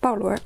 鲍伦。